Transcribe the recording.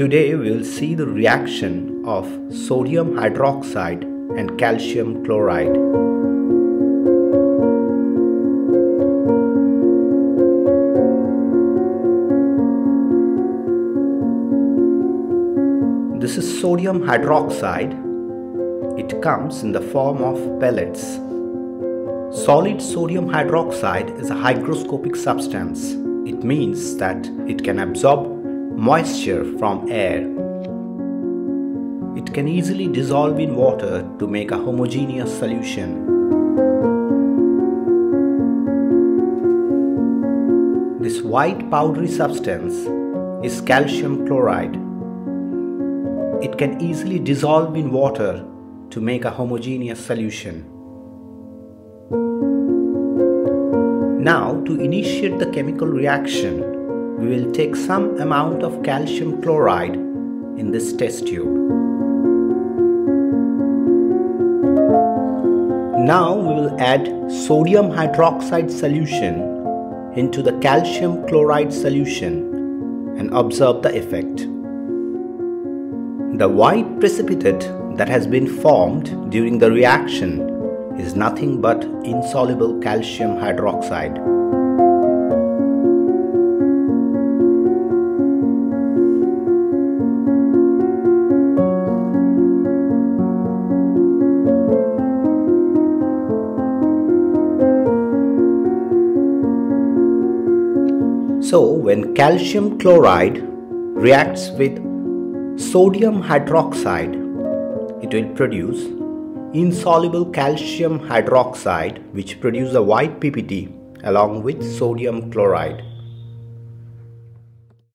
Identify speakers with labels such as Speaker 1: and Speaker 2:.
Speaker 1: Today we will see the reaction of sodium hydroxide and calcium chloride. This is sodium hydroxide. It comes in the form of pellets. Solid sodium hydroxide is a hygroscopic substance. It means that it can absorb moisture from air. It can easily dissolve in water to make a homogeneous solution. This white powdery substance is calcium chloride. It can easily dissolve in water to make a homogeneous solution. Now to initiate the chemical reaction, we will take some amount of calcium chloride in this test tube. Now we will add sodium hydroxide solution into the calcium chloride solution and observe the effect. The white precipitate that has been formed during the reaction is nothing but insoluble calcium hydroxide. So when calcium chloride reacts with sodium hydroxide, it will produce insoluble calcium hydroxide which produce a white PPT along with sodium chloride.